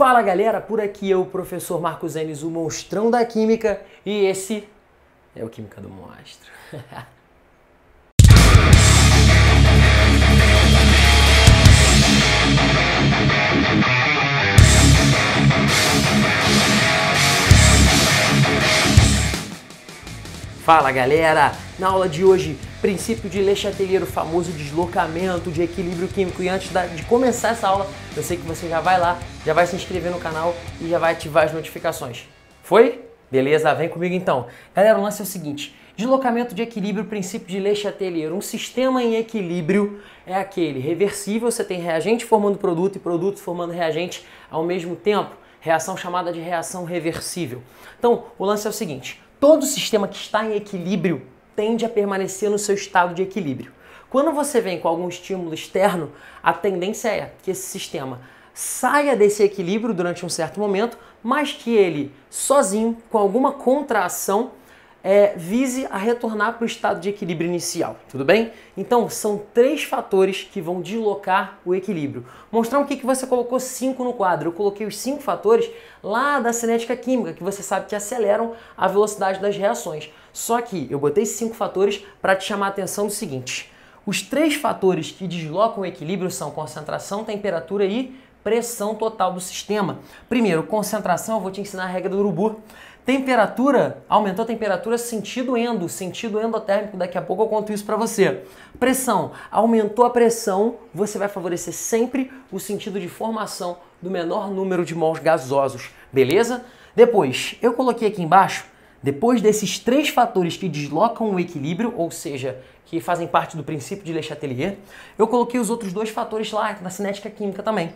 Fala galera, por aqui é o professor Marcos Enes, o monstrão da química, e esse é o Química do Monstro. Fala galera! Na aula de hoje, princípio de Le Chatelier, o famoso deslocamento de equilíbrio químico. E antes de começar essa aula, eu sei que você já vai lá, já vai se inscrever no canal e já vai ativar as notificações. Foi? Beleza? Vem comigo então. Galera, o lance é o seguinte. Deslocamento de equilíbrio, princípio de Le Chatelier. Um sistema em equilíbrio é aquele reversível, você tem reagente formando produto e produto formando reagente ao mesmo tempo. Reação chamada de reação reversível. Então, o lance é o seguinte. Todo sistema que está em equilíbrio tende a permanecer no seu estado de equilíbrio. Quando você vem com algum estímulo externo, a tendência é que esse sistema saia desse equilíbrio durante um certo momento, mas que ele, sozinho, com alguma contração, é, vise a retornar para o estado de equilíbrio inicial, tudo bem? Então, são três fatores que vão deslocar o equilíbrio. Mostrar o que, que você colocou cinco no quadro. Eu coloquei os cinco fatores lá da cinética química, que você sabe que aceleram a velocidade das reações. Só que eu botei cinco fatores para te chamar a atenção do seguinte. Os três fatores que deslocam o equilíbrio são concentração, temperatura e pressão total do sistema. Primeiro, concentração, eu vou te ensinar a regra do urubu. Temperatura, aumentou a temperatura sentido endo, sentido endotérmico, daqui a pouco eu conto isso para você. Pressão, aumentou a pressão, você vai favorecer sempre o sentido de formação do menor número de mols gasosos, beleza? Depois, eu coloquei aqui embaixo, depois desses três fatores que deslocam o equilíbrio, ou seja, que fazem parte do princípio de Le Chatelier, eu coloquei os outros dois fatores lá na cinética química também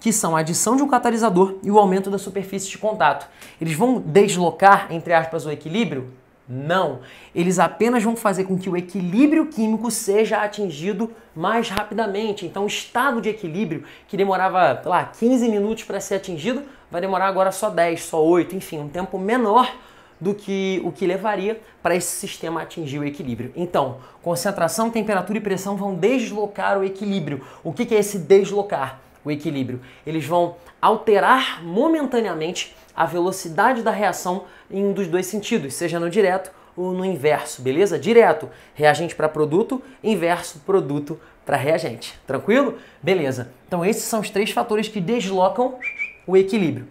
que são a adição de um catalisador e o aumento da superfície de contato. Eles vão deslocar, entre aspas, o equilíbrio? Não. Eles apenas vão fazer com que o equilíbrio químico seja atingido mais rapidamente. Então, o estado de equilíbrio, que demorava, lá, 15 minutos para ser atingido, vai demorar agora só 10, só 8, enfim, um tempo menor do que o que levaria para esse sistema atingir o equilíbrio. Então, concentração, temperatura e pressão vão deslocar o equilíbrio. O que é esse deslocar? o equilíbrio. Eles vão alterar momentaneamente a velocidade da reação em um dos dois sentidos, seja no direto ou no inverso, beleza? Direto, reagente para produto, inverso, produto para reagente. Tranquilo? Beleza. Então esses são os três fatores que deslocam o equilíbrio.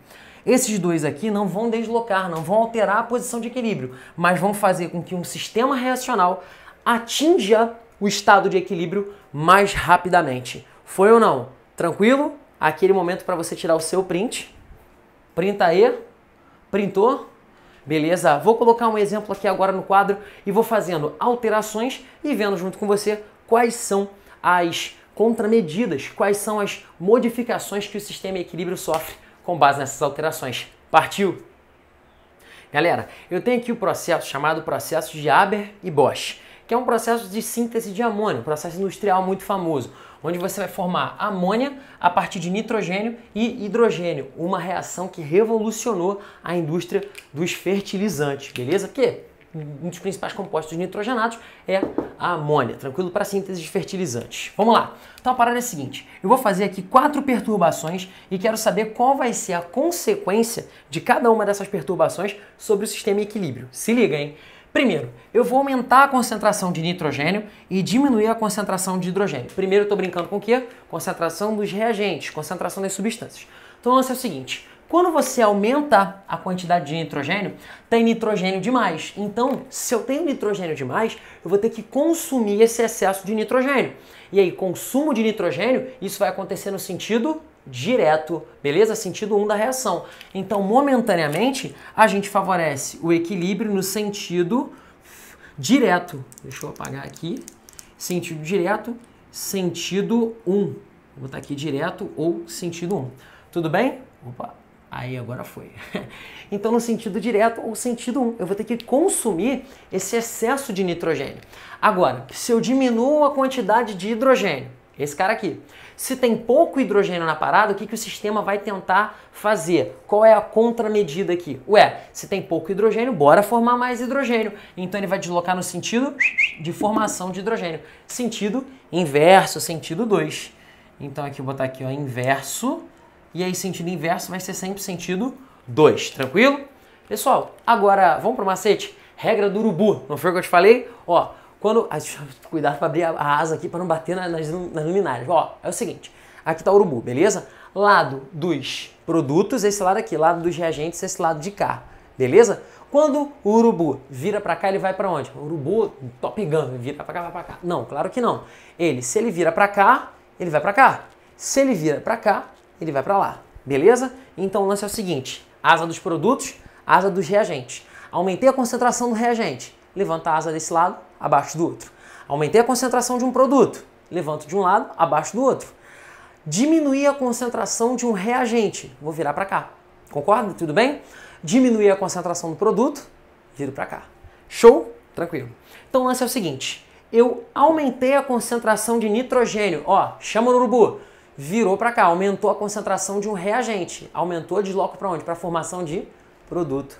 Esses dois aqui não vão deslocar, não vão alterar a posição de equilíbrio, mas vão fazer com que um sistema reacional atinja o estado de equilíbrio mais rapidamente. Foi ou não? Tranquilo? Aquele momento para você tirar o seu print. Printa aí. Printou? Beleza? Vou colocar um exemplo aqui agora no quadro e vou fazendo alterações e vendo junto com você quais são as contramedidas, quais são as modificações que o sistema equilíbrio sofre com base nessas alterações. Partiu? Galera, eu tenho aqui o processo chamado processo de Haber e Bosch, que é um processo de síntese de amônio, um processo industrial muito famoso onde você vai formar amônia a partir de nitrogênio e hidrogênio, uma reação que revolucionou a indústria dos fertilizantes, beleza? Porque um dos principais compostos nitrogenados é a amônia, tranquilo para síntese de fertilizantes. Vamos lá. Então a parada é a seguinte, eu vou fazer aqui quatro perturbações e quero saber qual vai ser a consequência de cada uma dessas perturbações sobre o sistema equilíbrio. Se liga, hein? Primeiro, eu vou aumentar a concentração de nitrogênio e diminuir a concentração de hidrogênio. Primeiro, eu estou brincando com o quê? Concentração dos reagentes, concentração das substâncias. Então, o lance é o seguinte: quando você aumenta a quantidade de nitrogênio, tem nitrogênio demais. Então, se eu tenho nitrogênio demais, eu vou ter que consumir esse excesso de nitrogênio. E aí, consumo de nitrogênio, isso vai acontecer no sentido direto, beleza? Sentido 1 um da reação. Então, momentaneamente, a gente favorece o equilíbrio no sentido direto. Deixa eu apagar aqui. Sentido direto, sentido 1. Um. Vou botar aqui direto ou sentido 1. Um. Tudo bem? Opa, aí agora foi. então, no sentido direto ou sentido 1, eu vou ter que consumir esse excesso de nitrogênio. Agora, se eu diminuo a quantidade de hidrogênio, esse cara aqui. Se tem pouco hidrogênio na parada, o que, que o sistema vai tentar fazer? Qual é a contramedida aqui? Ué, se tem pouco hidrogênio, bora formar mais hidrogênio. Então ele vai deslocar no sentido de formação de hidrogênio. Sentido inverso, sentido 2. Então aqui eu vou botar aqui, ó, inverso, e aí sentido inverso vai ser sempre sentido 2, tranquilo? Pessoal, agora vamos pro macete? Regra do urubu, não foi o que eu te falei? Ó, quando. Ah, cuidado para abrir a, asa aqui para não bater nas, nas luminárias. Ó, é o seguinte: aqui tá o urubu, beleza? Lado dos produtos, esse lado aqui, lado dos reagentes, esse lado de cá, beleza? Quando o urubu vira para cá, ele vai para onde? O urubu top gun, vira para cá, vai para cá. Não, claro que não. Ele, se ele vira para cá, ele vai para cá. Se ele vira para cá, ele vai para lá. Beleza? Então o lance é o seguinte: asa dos produtos, asa dos reagentes. Aumentei a concentração do reagente, levanta a asa desse lado, abaixo do outro. Aumentei a concentração de um produto, levanto de um lado, abaixo do outro. Diminuir a concentração de um reagente, vou virar para cá. Concorda? Tudo bem? diminuir a concentração do produto, viro para cá. Show? Tranquilo. Então o lance é o seguinte, eu aumentei a concentração de nitrogênio, ó, chama no urubu, virou para cá, aumentou a concentração de um reagente, aumentou, desloco para onde? Para a formação de produto.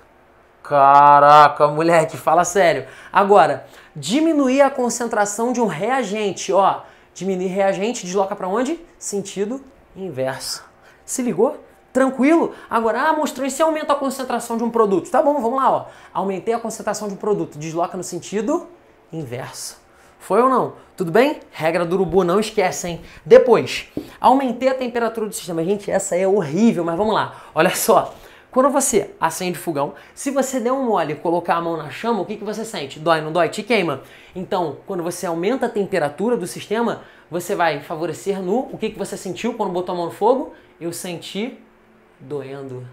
Caraca, moleque, fala sério. Agora, diminuir a concentração de um reagente, ó, diminuir reagente, desloca para onde? Sentido inverso. Se ligou? Tranquilo? Agora, ah, mostrou e aumenta a concentração de um produto? Tá bom, vamos lá, ó. Aumentei a concentração de um produto, desloca no sentido inverso. Foi ou não? Tudo bem? Regra do urubu, não esquecem. Depois, aumentei a temperatura do sistema. Gente, essa é horrível, mas vamos lá. Olha só. Quando você acende o fogão, se você der um mole e colocar a mão na chama, o que, que você sente? Dói, não dói? Te queima. Então, quando você aumenta a temperatura do sistema, você vai favorecer no... O que, que você sentiu quando botou a mão no fogo? Eu senti doendo.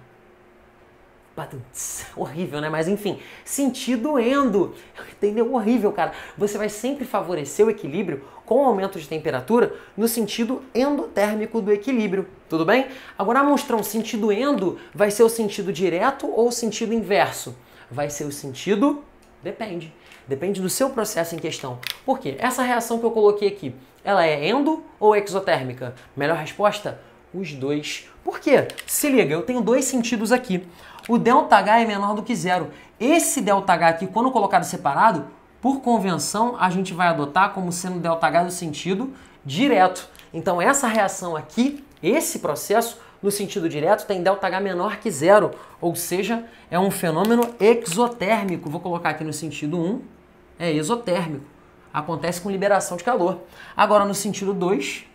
Horrível, né? Mas enfim, sentir doendo. Entendeu? Horrível, cara. Você vai sempre favorecer o equilíbrio com o aumento de temperatura no sentido endotérmico do equilíbrio. Tudo bem? Agora, monstrão, sentido endo vai ser o sentido direto ou o sentido inverso? Vai ser o sentido. Depende. Depende do seu processo em questão. Por quê? Essa reação que eu coloquei aqui, ela é endo ou exotérmica? Melhor resposta? Os dois. Por quê? Se liga, eu tenho dois sentidos aqui. O ΔH é menor do que zero. Esse ΔH aqui, quando colocado separado, por convenção, a gente vai adotar como sendo ΔH no sentido direto. Então essa reação aqui, esse processo, no sentido direto, tem ΔH menor que zero, ou seja, é um fenômeno exotérmico. Vou colocar aqui no sentido 1, é exotérmico. Acontece com liberação de calor. Agora, no sentido 2,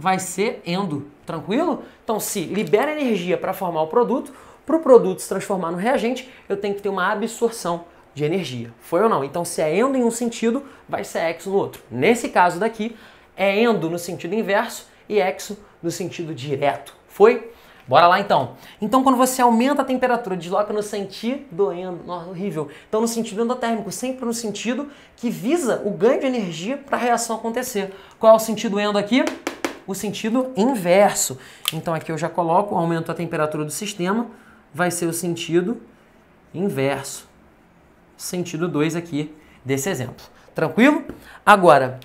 vai ser endo, tranquilo? Então, se libera energia para formar o produto, para o produto se transformar no reagente, eu tenho que ter uma absorção de energia. Foi ou não? Então, se é endo em um sentido, vai ser exo no outro. Nesse caso daqui, é endo no sentido inverso e exo no sentido direto. Foi? Bora lá então. Então, quando você aumenta a temperatura, desloca no sentido endo, nossa, horrível. Então, no sentido endotérmico, sempre no sentido que visa o ganho de energia para a reação acontecer. Qual é o sentido endo aqui? O sentido inverso. Então aqui eu já coloco, aumento a temperatura do sistema, vai ser o sentido inverso. Sentido 2 aqui desse exemplo. Tranquilo? Agora,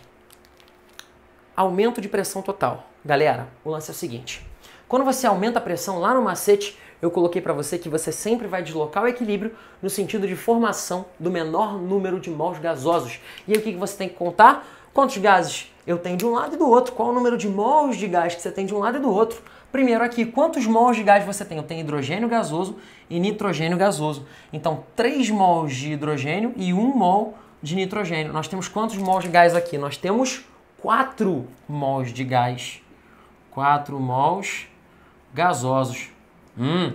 aumento de pressão total. Galera, o lance é o seguinte. Quando você aumenta a pressão lá no macete, eu coloquei para você que você sempre vai deslocar o equilíbrio no sentido de formação do menor número de mols gasosos. E aí o que você tem que contar? Quantos gases eu tenho de um lado e do outro? Qual o número de mols de gás que você tem de um lado e do outro? Primeiro aqui, quantos mols de gás você tem? Eu tenho hidrogênio gasoso e nitrogênio gasoso. Então, 3 mols de hidrogênio e 1 mol de nitrogênio. Nós temos quantos mols de gás aqui? Nós temos 4 mols de gás. 4 mols gasosos. Hum.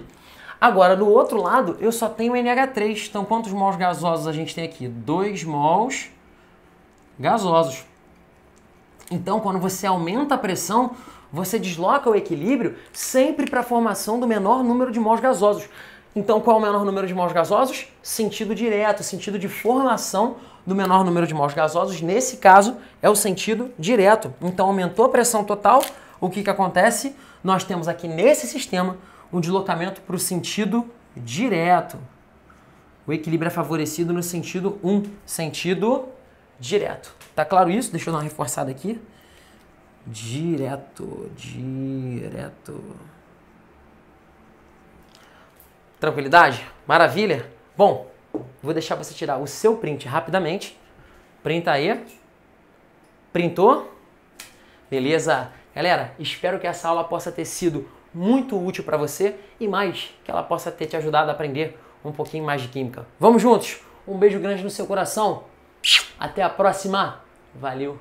Agora, do outro lado, eu só tenho NH3. Então, quantos mols gasosos a gente tem aqui? 2 mols gasosos. Então, quando você aumenta a pressão, você desloca o equilíbrio sempre para a formação do menor número de mols gasosos. Então, qual é o menor número de mols gasosos? Sentido direto, sentido de formação do menor número de mols gasosos. Nesse caso, é o sentido direto. Então, aumentou a pressão total, o que, que acontece? Nós temos aqui nesse sistema um deslocamento para o sentido direto. O equilíbrio é favorecido no sentido 1, sentido direto. Tá claro isso? Deixa eu dar uma reforçada aqui. Direto, direto. Tranquilidade? Maravilha? Bom, vou deixar você tirar o seu print rapidamente. Printa aí. Printou? Beleza? Galera, espero que essa aula possa ter sido muito útil para você e mais que ela possa ter te ajudado a aprender um pouquinho mais de química. Vamos juntos? Um beijo grande no seu coração. Até a próxima. Valeu.